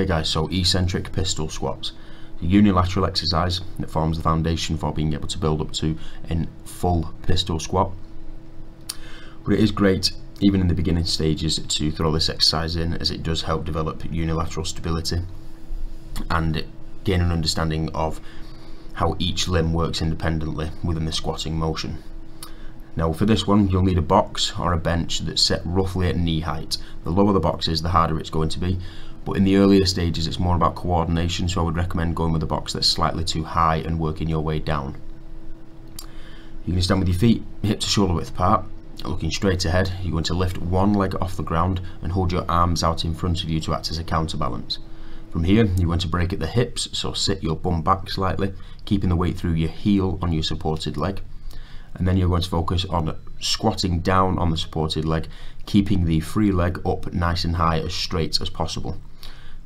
Okay guys, so eccentric pistol squats. A unilateral exercise that forms the foundation for being able to build up to a full pistol squat. But it is great, even in the beginning stages, to throw this exercise in as it does help develop unilateral stability and gain an understanding of how each limb works independently within the squatting motion. Now for this one you'll need a box or a bench that's set roughly at knee height. The lower the box is the harder it's going to be but in the earlier stages it's more about coordination so I would recommend going with a box that's slightly too high and working your way down. You can stand with your feet hip to shoulder width apart looking straight ahead you're going to lift one leg off the ground and hold your arms out in front of you to act as a counterbalance. From here you're going to break at the hips so sit your bum back slightly keeping the weight through your heel on your supported leg and then you're going to focus on squatting down on the supported leg keeping the free leg up nice and high as straight as possible.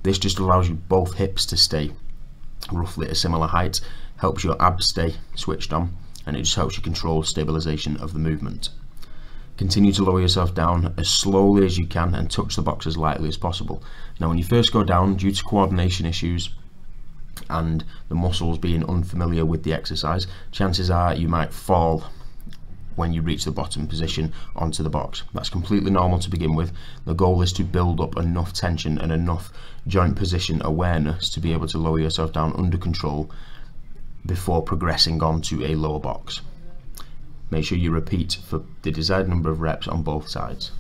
This just allows you both hips to stay roughly at a similar height helps your abs stay switched on and it just helps you control stabilization of the movement. Continue to lower yourself down as slowly as you can and touch the box as lightly as possible. Now when you first go down due to coordination issues and the muscles being unfamiliar with the exercise, chances are you might fall when you reach the bottom position onto the box. That's completely normal to begin with. The goal is to build up enough tension and enough joint position awareness to be able to lower yourself down under control before progressing on to a lower box. Make sure you repeat for the desired number of reps on both sides.